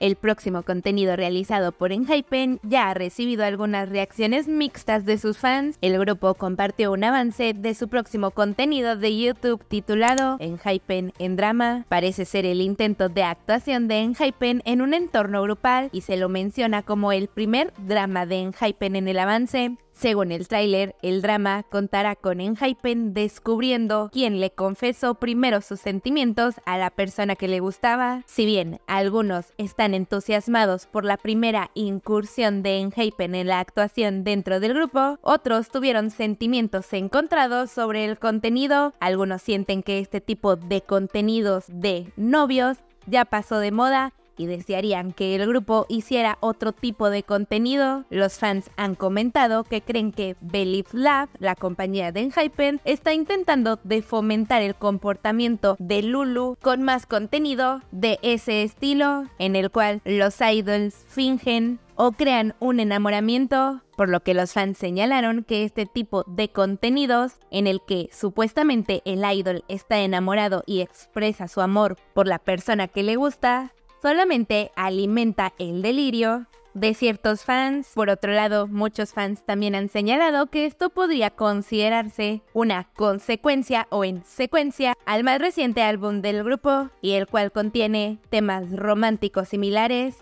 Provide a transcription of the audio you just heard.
El próximo contenido realizado por Enhypen ya ha recibido algunas reacciones mixtas de sus fans. El grupo compartió un avance de su próximo contenido de YouTube titulado Enhypen en drama. Parece ser el intento de actuación de Enhypen en un entorno grupal y se lo menciona como el primer drama de Enhypen en el avance. Según el tráiler, el drama contará con Enhypen descubriendo quién le confesó primero sus sentimientos a la persona que le gustaba. Si bien algunos están entusiasmados por la primera incursión de Enhypen en la actuación dentro del grupo, otros tuvieron sentimientos encontrados sobre el contenido. Algunos sienten que este tipo de contenidos de novios ya pasó de moda y desearían que el grupo hiciera otro tipo de contenido. Los fans han comentado que creen que Believe Lab, la compañía de Enhypen, está intentando de fomentar el comportamiento de Lulu con más contenido de ese estilo, en el cual los idols fingen o crean un enamoramiento, por lo que los fans señalaron que este tipo de contenidos en el que supuestamente el idol está enamorado y expresa su amor por la persona que le gusta, solamente alimenta el delirio de ciertos fans. Por otro lado, muchos fans también han señalado que esto podría considerarse una consecuencia o en secuencia al más reciente álbum del grupo y el cual contiene temas románticos similares